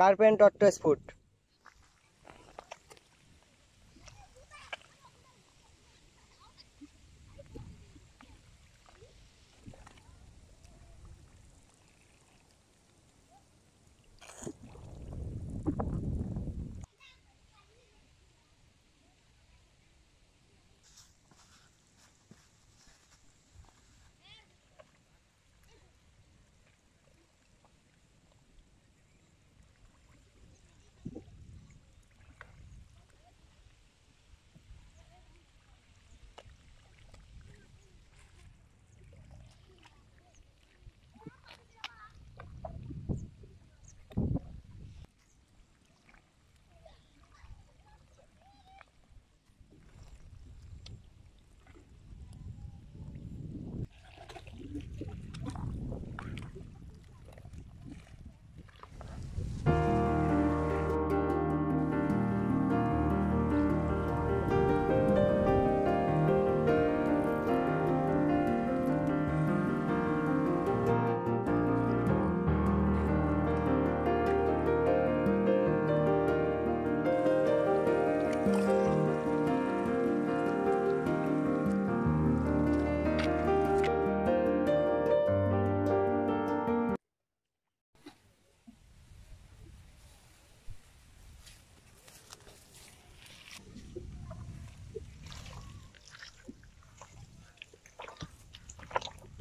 কার্পেন্ট অট্টস food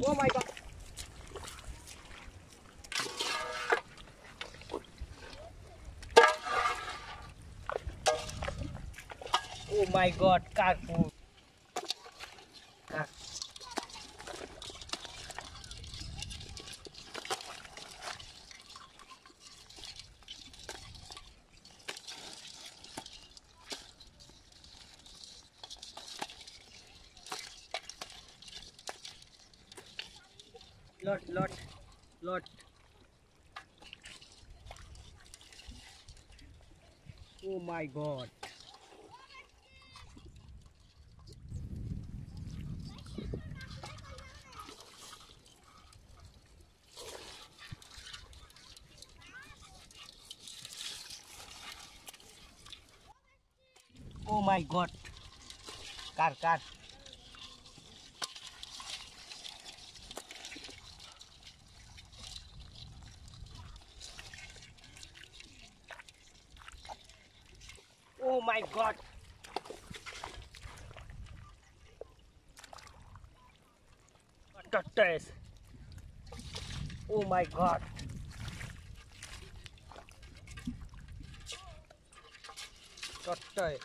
Oh my god. Oh my god, car Lot, lot, lot. Oh my god. Oh my god. Car, car. Oh my god. Tortoise. Oh my god. Oh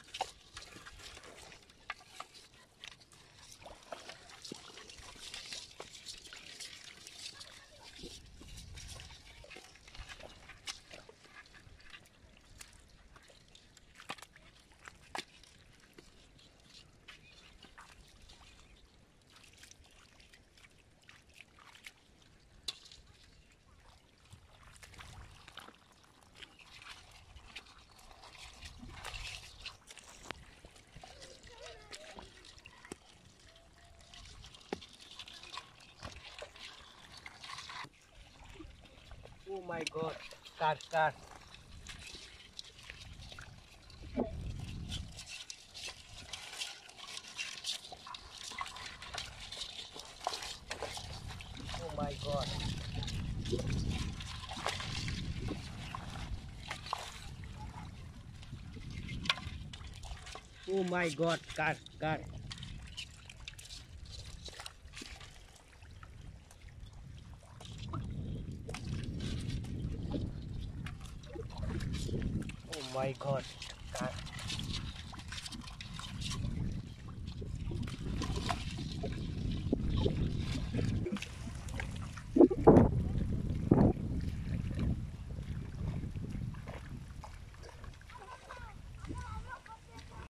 my god. Car, car. Oh my god. Oh my god, car, car. my god?